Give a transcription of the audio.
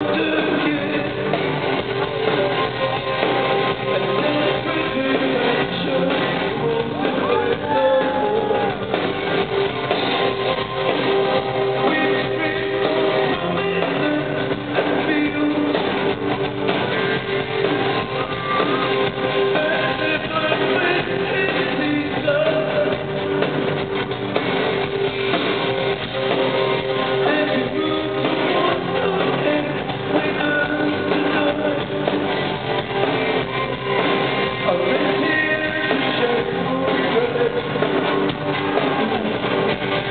Two.